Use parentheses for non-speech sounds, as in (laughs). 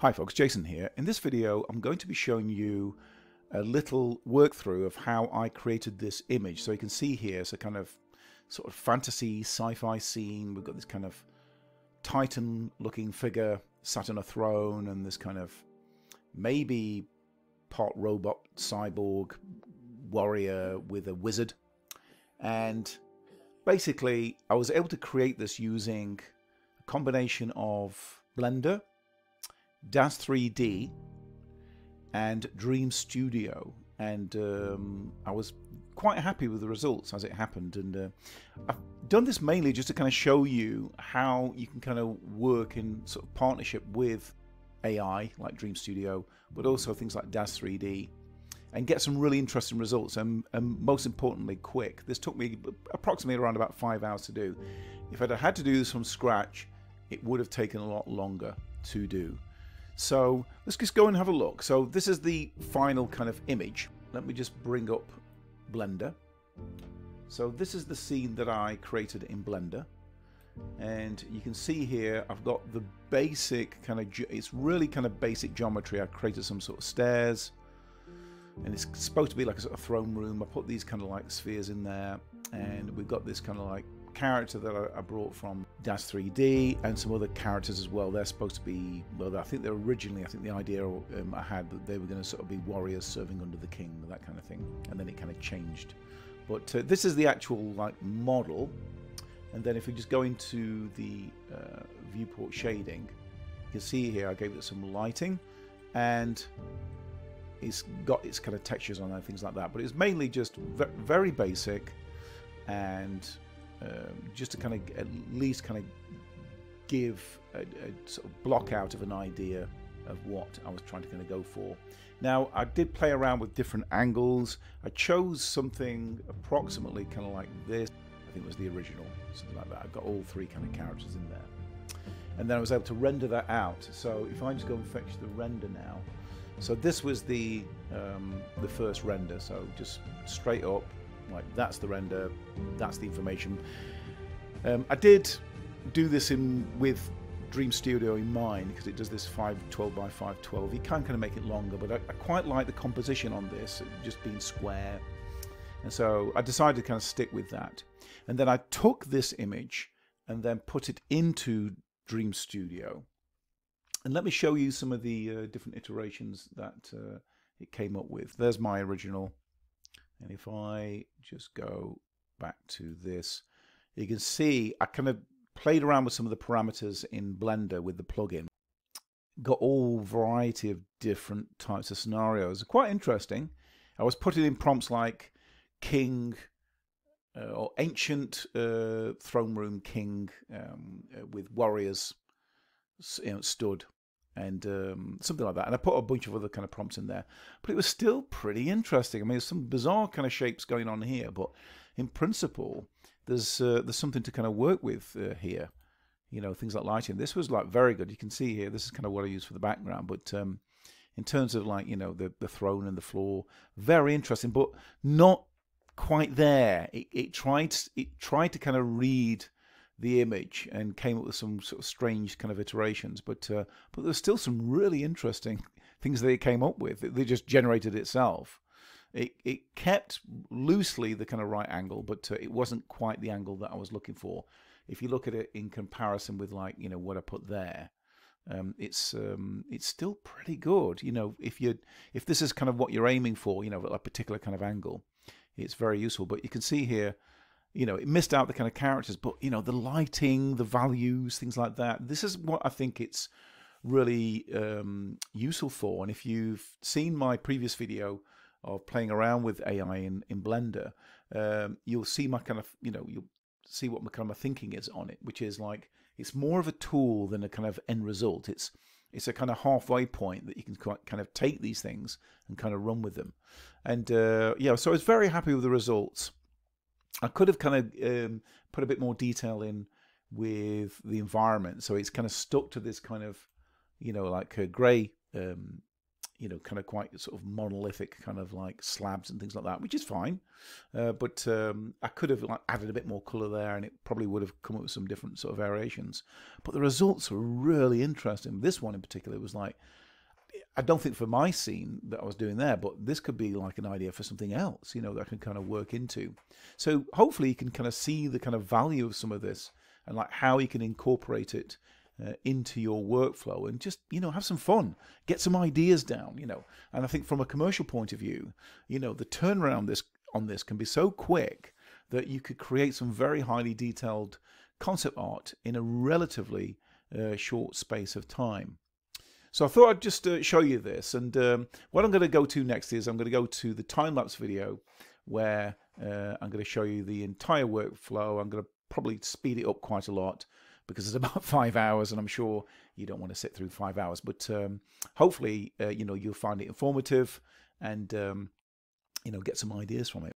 Hi folks, Jason here. In this video I'm going to be showing you a little workthrough of how I created this image. So you can see here it's a kind of sort of fantasy sci-fi scene. We've got this kind of titan looking figure sat on a throne and this kind of maybe part robot cyborg warrior with a wizard. And basically I was able to create this using a combination of Blender Daz 3D and Dream Studio, and um, I was quite happy with the results as it happened. And uh, I've done this mainly just to kind of show you how you can kind of work in sort of partnership with AI like Dream Studio, but also things like Daz 3D, and get some really interesting results. And, and most importantly, quick. This took me approximately around about five hours to do. If I'd had to do this from scratch, it would have taken a lot longer to do. So let's just go and have a look. So this is the final kind of image. Let me just bring up Blender. So this is the scene that I created in Blender. And you can see here, I've got the basic kind of, it's really kind of basic geometry. I created some sort of stairs and it's supposed to be like a sort of throne room. I put these kind of like spheres in there and we've got this kind of like character that I, brought from Daz 3D and some other characters as well. They're supposed to be, well, I think they're originally, I think the idea um, I had that they were going to sort of be warriors serving under the king, that kind of thing. And then it kind of changed. But uh, this is the actual like model. And then if we just go into the uh, viewport shading, you can see here I gave it some lighting and it's got its kind of textures on and things like that. But it's mainly just very basic and um, just to kind of at least kind of give a, a, sort of block out of an idea of what I was trying to kind of go for. Now, I did play around with different angles. I chose something approximately kind of like this. I think it was the original, something like that. I've got all three kind of characters in there. And then I was able to render that out. So if I just go and fetch the render now. So this was the um, the first render. So just straight up, like that's the render, that's the information. Um, I did do this in with Dream Studio in mind because it does this 512 by 512. You can kind of make it longer, but I, I quite like the composition on this, just being square. And so I decided to kind of stick with that. And then I took this image and then put it into Dream Studio. And let me show you some of the uh, different iterations that uh, it came up with. There's my original and if I just go back to this, you can see I kind of played around with some of the parameters in Blender with the plugin. Got all variety of different types of scenarios. Quite interesting. I was putting in prompts like king uh, or ancient uh, throne room king um, uh, with warriors you know, stood and um, something like that. And I put a bunch of other kind of prompts in there, but it was still pretty interesting. I mean, there's some bizarre kind of shapes going on here, but in principle, there's uh, there's something to kind of work with uh, here. You know, things like lighting. This was like very good. You can see here. This is kind of what I use for the background, but um, in terms of like you know the the throne and the floor, very interesting, but not quite there. It, it tried it tried to kind of read the image and came up with some sort of strange kind of iterations. But uh, but there's still some really interesting (laughs) things it came up with. They just generated itself. It it kept loosely the kind of right angle, but uh, it wasn't quite the angle that I was looking for. If you look at it in comparison with like you know what I put there, um, it's um, it's still pretty good. You know, if you if this is kind of what you're aiming for, you know, a particular kind of angle, it's very useful. But you can see here you know, it missed out the kind of characters, but you know, the lighting, the values, things like that. This is what I think it's really um, useful for. And if you've seen my previous video of playing around with AI in, in Blender, um, you'll see my kind of, you know, you'll see what my kind of thinking is on it, which is like it's more of a tool than a kind of end result. It's it's a kind of halfway point that you can quite, kind of take these things and kind of run with them. And uh, yeah, so I was very happy with the results. I could have kind of um, put a bit more detail in with the environment, so it's kind of stuck to this kind of, you know, like a grey, um, you know, kind of quite sort of monolithic kind of like slabs and things like that, which is fine. Uh, but um, I could have like added a bit more color there, and it probably would have come up with some different sort of variations. But the results were really interesting. This one in particular was like, I don't think for my scene that I was doing there, but this could be like an idea for something else, you know, that I can kind of work into. So hopefully you can kind of see the kind of value of some of this and like how you can incorporate it uh, into your workflow and just you know have some fun get some ideas down you know and i think from a commercial point of view you know the turnaround this on this can be so quick that you could create some very highly detailed concept art in a relatively uh, short space of time so I thought I'd just uh, show you this. And um, what I'm going to go to next is I'm going to go to the time-lapse video where uh, I'm going to show you the entire workflow. I'm going to probably speed it up quite a lot because it's (laughs) about five hours, and I'm sure you don't want to sit through five hours. But um, hopefully, uh, you know, you'll find it informative and um, you know get some ideas from it.